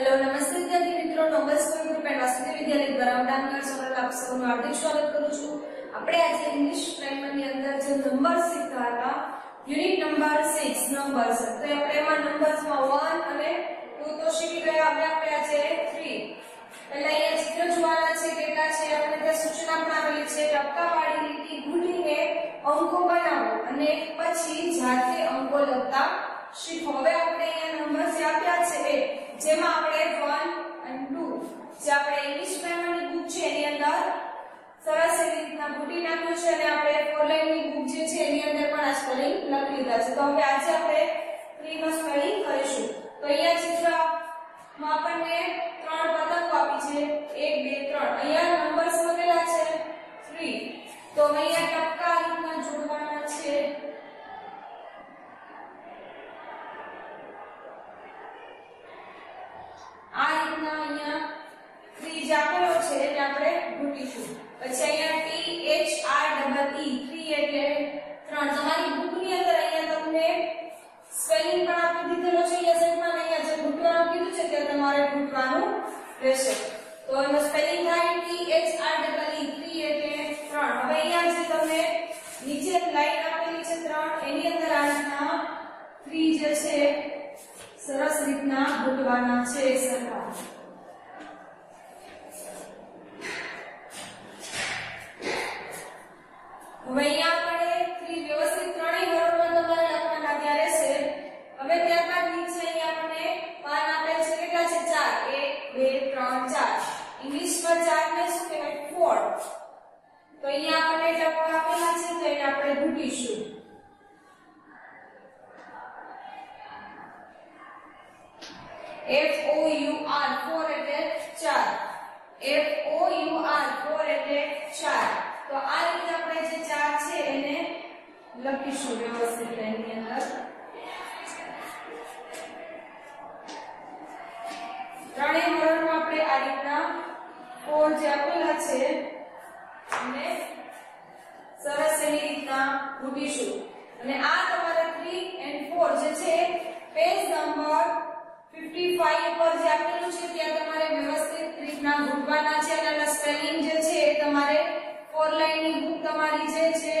Hello, નમસ્તે વિદ્યાર્થી મિત્રો. Noble school group and Vasudev Vidyalaya દ્વારા ડાંગર સોનલ આપ સૌનું હાર્દિક સ્વાગત કરું છું. આપણે આજે ઇંગ્લિશ પ્રાઇમરની અંદર જે નંબર શીખતા યુનિટ નંબર 6 નંબર્સ તો આપણે એમાં નંબર્સમાં 1 અને 2 તો શીખી ગયા. હવે આપણે આજે 3 પહેલા અહીંયા ચિત્ર જોવાના છે કેટલા છે, આપણે ત્યાં સૂચના પણ આપેલી છે ટપકાવાળી લીટી ગુંદીને અંકો બનાવો અને પછી જાતે અંકો લખતા શીખો. હવે આપણે અહીંયા નંબર્સ આપ્યા છે, એ જેમાં આપણે 1 અને 2 જે આપણે ઇંગ્લિશ ગ્રામરની બુક છે, એની અંદર સરસ એવી રીતના ભૂટી નાખ્યું છે અને આપણે ફોર લાઈનની બુક જે છે, એની અંદર પણ આ સ્પેલિંગ લખી લીધા છે. તો હવે આજે આપણે 3 નો સ્પેલિંગ કરીશું તો અહીંયા ચિત્રમાં આપણને ત્રણ પતંગો આપી છે 1 2 3 અહીંયા નંબર્સ લખેલા છે 3 તો અહીંયા ટપકા આ રીતના જોડવાના છે આ રીતના અહીંયા ત્રીજ આપેલો છે એને આપણે ઘૂંટીશું. પછી અહીંયા T H R double E 3 એટલે 3 તમારી બુકની અંદર અહીંયા તમને સ્પેલિંગ પણ આપી દીધેલો છે, અહીંયા અહીંયા જે ઘૂંટવાનું કીધું છે તે તમારે ઘૂંટવાનું રહેશે. તો એનો સ્પેલિંગ થાય T H R double E 3 એટલે 3 હવે અહીંયા જે તમને નીચે લાઈન આપેલી છે 3 એની અંદર આ રીતના 3 જે છે, સરસ રીતના ઘૂંટવાના છે સરખા હવે અહીંયા આપણે ત્રી વ્યવસ્થિત ત્રણેય હરોળમાં તમારે લખવાના ત્યાં રહેશે હવે ત્યારબાદ નીચે અહીંયા આપણને પાન આપેલ છે કેટલા છે ચાર એક બે ત્રણ ચાર ઇંગ્લિશમાં ચાર ને શું કહેવાય? ફોર તો અહીંયા આપણને ટપકા આપેલા છે, તો એને આપણે ઘૂંટીશું. F O U R 4 એટલે 4 F O U R 4 એટલે 4 તો આ રીતે આપણે જે 4 છે, એને લખીશું વ્યવસ્થિત એની અંદર. ત્રણેય કોડ જે આપેલા છે અને સરસ એની રીતના મૂકીશું. અને આ તમારા 3 એન્ડ 4 જે છે પેજ નંબર 55 પર જે આપેલું છે, ત્યાં તમારે વ્યવસ્થિત રીતના ગોઠવાના છે અને એના સ્પેલિંગ જે છે, એ તમારે ફોર લાઈનની બુક તમારી જે છે